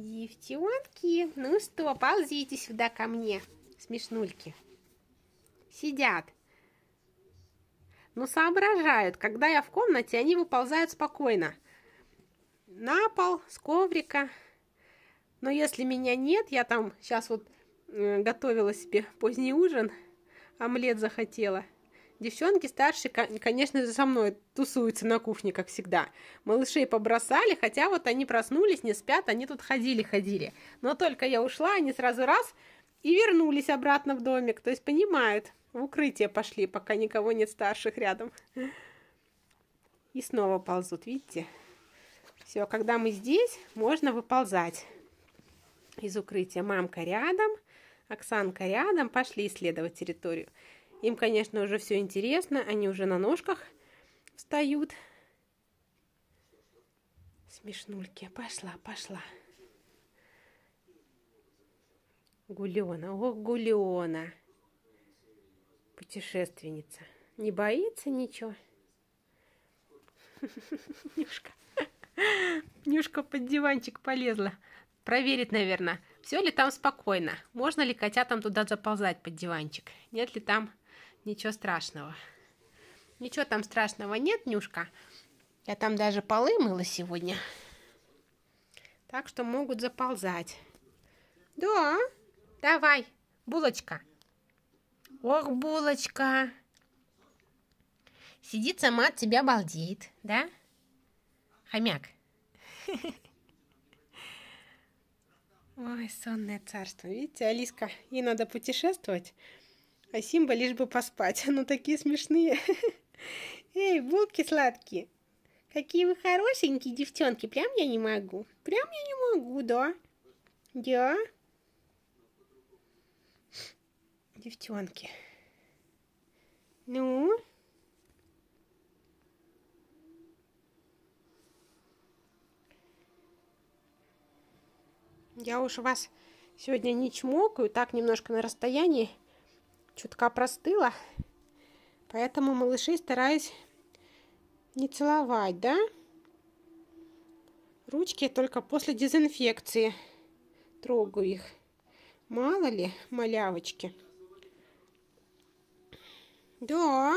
Девчонки, ну что, ползите сюда ко мне, смешнульки. Сидят. Ну, соображают. Когда я в комнате, они выползают спокойно. На пол, с коврика. Но если меня нет, я там сейчас вот э, готовила себе поздний ужин, омлет захотела – Девчонки старшие, конечно же, со мной тусуются на кухне, как всегда. Малышей побросали, хотя вот они проснулись, не спят, они тут ходили-ходили. Но только я ушла, они сразу раз и вернулись обратно в домик. То есть понимают, в укрытие пошли, пока никого нет старших рядом. И снова ползут, видите? Все, когда мы здесь, можно выползать из укрытия. Мамка рядом, Оксанка рядом, пошли исследовать территорию. Им, конечно, уже все интересно, они уже на ножках встают. Смешнульки, пошла, пошла. Гулена, о, Гулена. Путешественница. Не боится ничего? Нюшка. Нюшка под диванчик полезла. Проверить, наверное, все ли там спокойно. Можно ли котятам туда заползать под диванчик. Нет ли там Ничего страшного. Ничего там страшного нет, Нюшка. Я там даже полы мыла сегодня. Так что могут заползать. Да, давай, булочка. Ох, булочка. Сидит сама от тебя балдеет, да? Хомяк. Ой, сонное царство. Видите, Алиска, ей надо путешествовать. А Симба лишь бы поспать. Ну, такие смешные. Эй, булки сладкие. Какие вы хорошенькие девчонки. Прям я не могу. Прям я не могу, да? Да? Девчонки. Ну? Я уж вас сегодня не чмокаю, так немножко на расстоянии чутка простыла. Поэтому малышей стараюсь не целовать, да? Ручки только после дезинфекции трогаю их. Мало ли, малявочки. Да,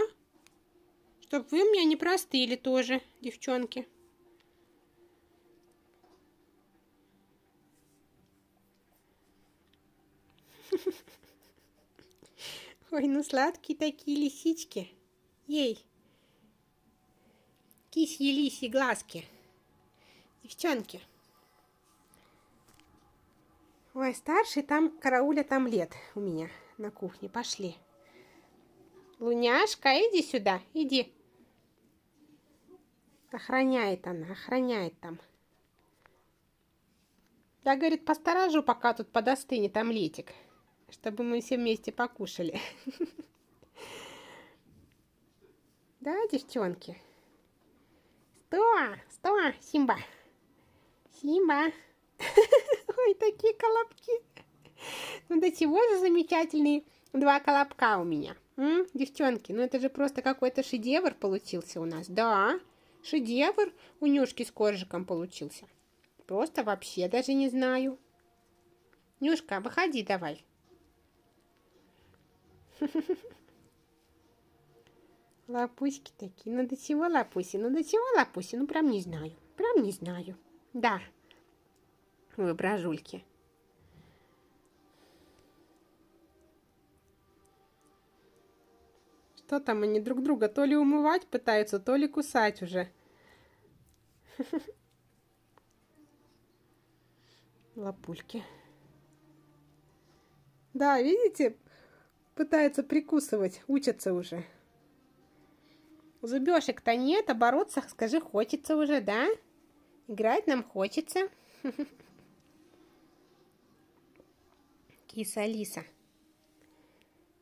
чтобы вы меня не простыли тоже, девчонки. Ой, ну сладкие такие лисички. Ей. Кисьи-лисьи глазки. Девчонки. Ой, старший там карауля там лет у меня на кухне. Пошли. Луняшка, иди сюда, иди. Охраняет она, охраняет там. Я, говорит, посторожу, пока тут подостынет омлетик чтобы мы все вместе покушали. Да, девчонки? Сто, сто, Симба. Симба. Ой, такие колобки. Ну, до чего же замечательные два колобка у меня. М? Девчонки, ну это же просто какой-то шедевр получился у нас. Да, шедевр у Нюшки с коржиком получился. Просто вообще даже не знаю. Нюшка, выходи давай. Лапуськи такие. Ну до чего лапуси? Ну до чего лапуси? Ну прям не знаю. Прям не знаю. Да. Вы бражульки. Что там они друг друга то ли умывать пытаются, то ли кусать уже. Лапульки. Да, видите, пытаются прикусывать, учатся уже. Зубешек-то нет, а бороться, скажи, хочется уже, да? Играть нам хочется. Киса-лиса.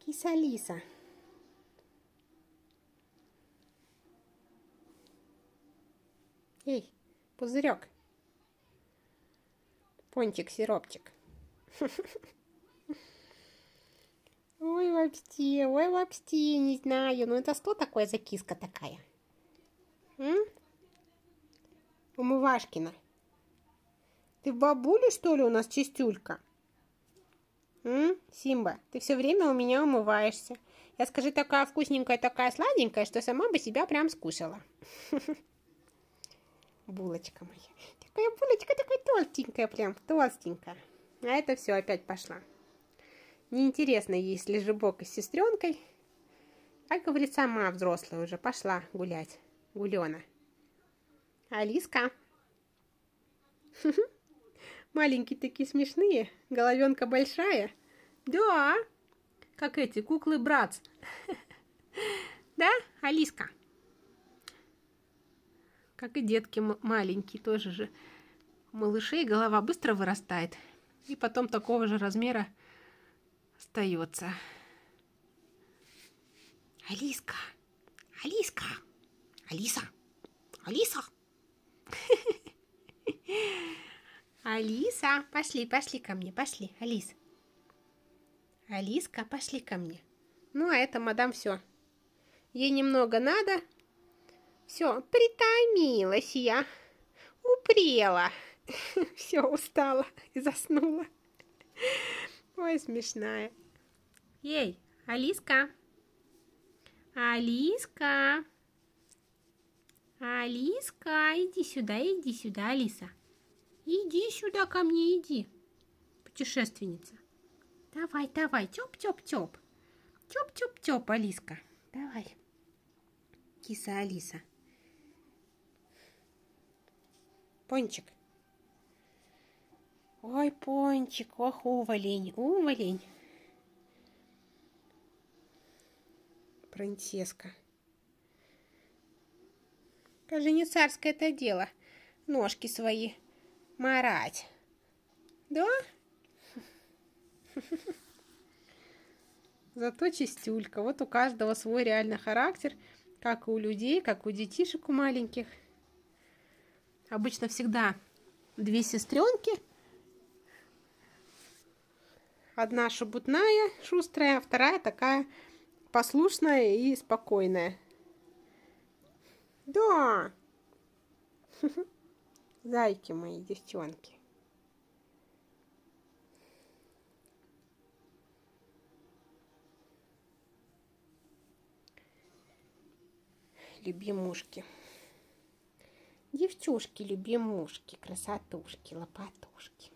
Киса-лиса. Эй, пузырек. Пончик-сиропчик. Ой, вообще, ой, вообще, не знаю. Ну, это что такое за киска такая? М? Умывашкина. Ты бабуля, что ли, у нас чистюлька? М? Симба, ты все время у меня умываешься. Я, скажи, такая вкусненькая, такая сладенькая, что сама бы себя прям скушала. Булочка моя. Такая булочка, такая толстенькая прям, толстенькая. А это все опять пошла. Неинтересно ей с лежебокой с сестренкой. Как говорит, сама взрослая уже пошла гулять. Гулена. Алиска. Маленькие такие смешные, головенка большая. Да, как эти куклы братц. Да, Алиска? Как и детки маленькие, тоже же. малышей голова быстро вырастает. И потом такого же размера остается. Алиска, Алиска, Алиса, Алиса. Алиса, пошли, пошли ко мне, пошли, Алис. Алиска, пошли ко мне. Ну, а это, мадам, все. Ей немного надо. Все, притомилась я. Упрела. Все, устала и заснула. Ой, смешная. Ей, Алиска. Алиска. Алиска, иди сюда, иди сюда, Алиса. Иди сюда ко мне, иди, путешественница. Давай, давай, тёп-тёп-тёп. Тёп-тёп-тёп, Алиска. Давай. Киса Алиса. Пончик. Ой, пончик, ох, уволень, уволень. Принцесска. Скажи, не царское это дело. Ножки свои марать. Да? Зато чистюлька. Вот у каждого свой реально характер, как и у людей, как у детишек у маленьких. Обычно всегда две сестренки. Одна шебутная, шустрая, вторая такая послушная и спокойная. Да. Зайки мои, девчонки. Любимушки. Девчушки, любимушки, красотушки, лопатушки.